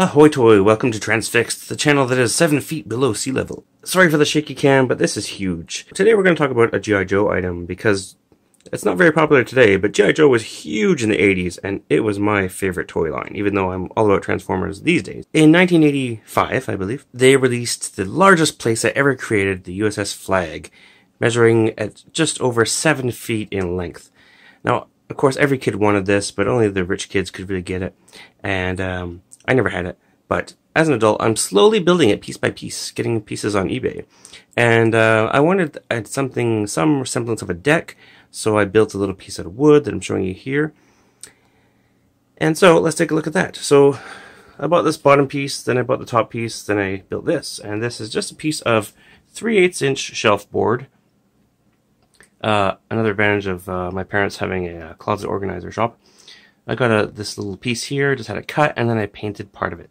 Ahoy toy, welcome to Transfixed, the channel that is 7 feet below sea level. Sorry for the shaky cam, but this is huge. Today we're going to talk about a G.I. Joe item because it's not very popular today, but G.I. Joe was huge in the 80s and it was my favorite toy line, even though I'm all about Transformers these days. In 1985, I believe, they released the largest playset ever created, the USS Flagg, measuring at just over 7 feet in length. Now, of course, every kid wanted this, but only the rich kids could really get it. And um, I never had it, but as an adult, I'm slowly building it piece by piece, getting pieces on eBay. And uh, I wanted I something, some semblance of a deck, so I built a little piece out of wood that I'm showing you here. And so let's take a look at that. So I bought this bottom piece, then I bought the top piece, then I built this. And this is just a piece of 3 8 inch shelf board. Uh, another advantage of uh, my parents having a, a closet organizer shop. I got a, this little piece here, just had it cut, and then I painted part of it.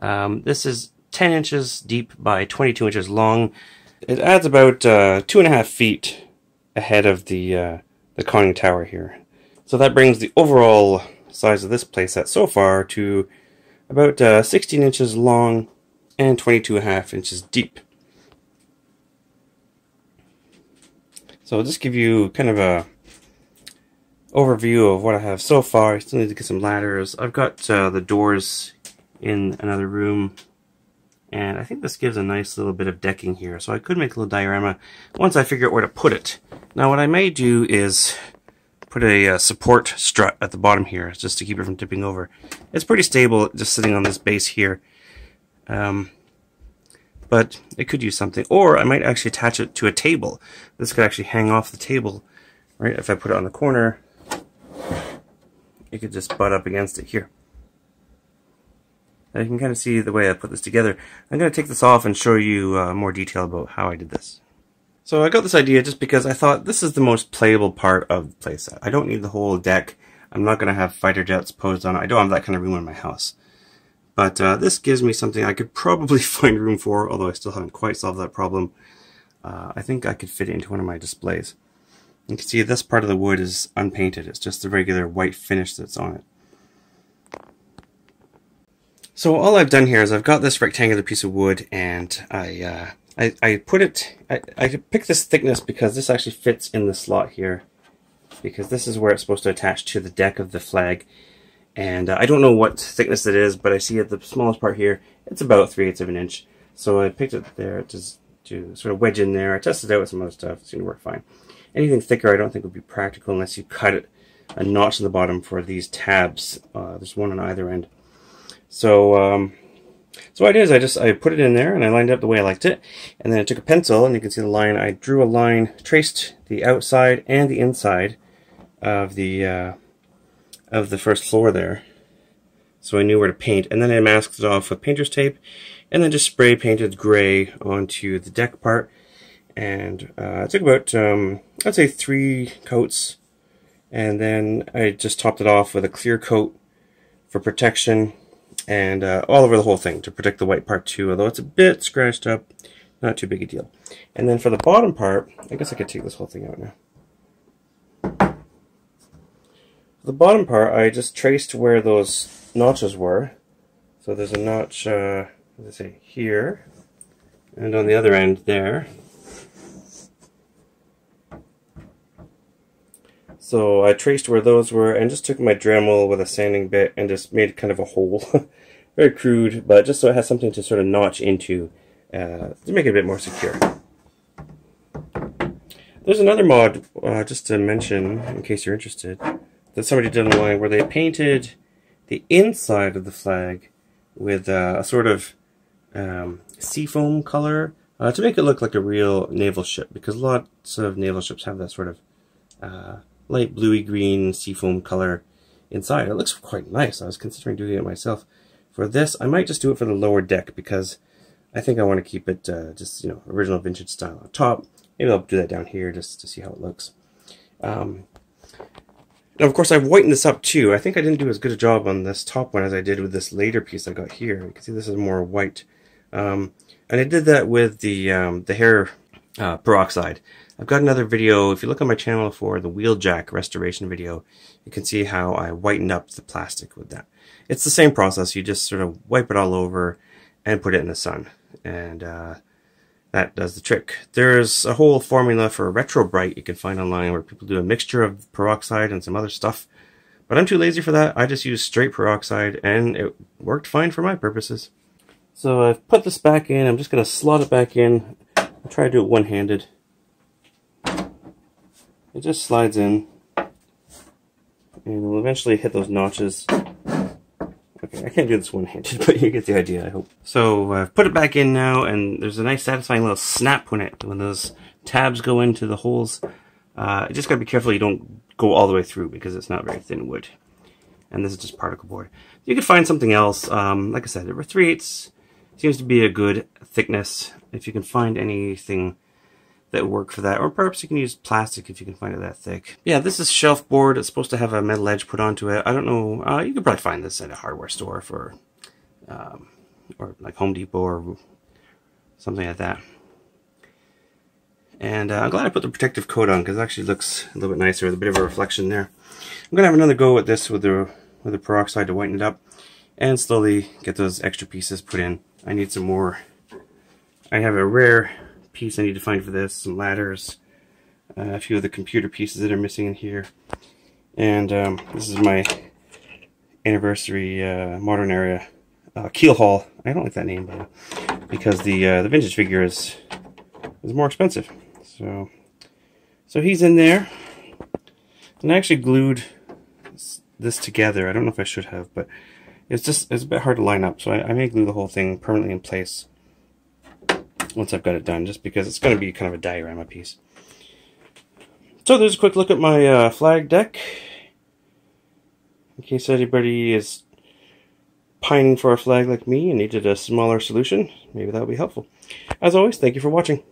Um, this is 10 inches deep by 22 inches long. It adds about uh, two and a half feet ahead of the uh, the conning tower here. So that brings the overall size of this playset so far to about uh, 16 inches long and 22 and a half inches deep. So I'll just give you kind of a overview of what I have so far. I still need to get some ladders. I've got uh, the doors in another room. And I think this gives a nice little bit of decking here. So I could make a little diorama once I figure out where to put it. Now what I may do is put a uh, support strut at the bottom here just to keep it from tipping over. It's pretty stable just sitting on this base here. Um, but it could use something. Or I might actually attach it to a table. This could actually hang off the table, right? If I put it on the corner, you could just butt up against it here. Now you can kind of see the way I put this together. I'm going to take this off and show you uh, more detail about how I did this. So I got this idea just because I thought this is the most playable part of the playset. I don't need the whole deck. I'm not going to have fighter jets posed on it. I don't have that kind of room in my house. But uh, this gives me something I could probably find room for, although I still haven't quite solved that problem. Uh, I think I could fit it into one of my displays. You can see this part of the wood is unpainted. It's just the regular white finish that's on it. So all I've done here is I've got this rectangular piece of wood and I uh, I, I, put it, I, I picked this thickness because this actually fits in the slot here because this is where it's supposed to attach to the deck of the Flagg. and uh, I don't know what thickness it is but I see at the smallest part here it's about 3 eighths of an inch so I picked it there to, to sort of wedge in there. I tested it out with some other stuff, it seemed to work fine. Anything thicker I don't think would be practical unless you cut it a notch in the bottom for these tabs. Uh, there's one on either end. So, um, so what I did is I just I put it in there and I lined it up the way I liked it, and then I took a pencil and you can see the line. I drew a line, traced the outside and the inside of the uh, of the first floor there, so I knew where to paint. And then I masked it off with painter's tape, and then just spray painted gray onto the deck part. And uh, it took about um, I'd say three coats. And then I just topped it off with a clear coat for protection and uh, all over the whole thing to protect the white part too although it's a bit scratched up. Not too big a deal. And then for the bottom part I guess I could take this whole thing out now. The bottom part I just traced where those notches were. So there's a notch uh, let's say here and on the other end there So I traced where those were and just took my Dremel with a sanding bit and just made kind of a hole. Very crude, but just so it has something to sort of notch into uh, to make it a bit more secure. There's another mod, uh, just to mention, in case you're interested, that somebody did online where they painted the inside of the Flagg with uh, a sort of um, seafoam color uh, to make it look like a real naval ship, because lots of naval ships have that sort of uh, light bluey green seafoam color inside. It looks quite nice. I was considering doing it myself. For this, I might just do it for the lower deck because I think I want to keep it uh, just, you know, original vintage style on top. Maybe I'll do that down here just to see how it looks. Um, now, of course, I've whitened this up too. I think I didn't do as good a job on this top one as I did with this later piece I got here. You can see this is more white. Um, and I did that with the um, the hair uh, peroxide. I've got another video, if you look on my channel for the wheeljack restoration video, you can see how I whitened up the plastic with that. It's the same process, you just sort of wipe it all over and put it in the sun. And uh, that does the trick. There's a whole formula for Retrobright you can find online where people do a mixture of peroxide and some other stuff. But I'm too lazy for that. I just use straight peroxide and it worked fine for my purposes. So I've put this back in. I'm just going to slot it back in. I'll try to do it one-handed. It just slides in and will eventually hit those notches. Okay, I can't do this one-handed, but you get the idea, I hope. So I've put it back in now, and there's a nice satisfying little snap when it when those tabs go into the holes. Uh, just gotta be careful you don't go all the way through because it's not very thin wood. And this is just particle board. You could find something else. Um, like I said, there were 3 eighths seems to be a good thickness. If you can find anything that work for that. Or perhaps you can use plastic if you can find it that thick. Yeah, this is shelf board. It's supposed to have a metal edge put onto it. I don't know. Uh, you could probably find this at a hardware store for, um, or like Home Depot or something like that. And uh, I'm glad I put the protective coat on because it actually looks a little bit nicer with a bit of a reflection there. I'm going to have another go at this with the, with the peroxide to whiten it up and slowly get those extra pieces put in. I need some more. I have a rare piece I need to find for this, some ladders, uh, a few of the computer pieces that are missing in here. And um, this is my anniversary uh, modern era uh, Keel-Haul. I don't like that name, but because the uh, the vintage figure is is more expensive. So so he's in there, and I actually glued this together. I don't know if I should have, but it's just it's a bit hard to line up. So I, I may glue the whole thing permanently in place once I've got it done, just because it's going to be kind of a diorama piece. So there's a quick look at my uh, Flagg deck. In case anybody is pining for a Flagg like me and needed a smaller solution, maybe that would be helpful. As always, thank you for watching.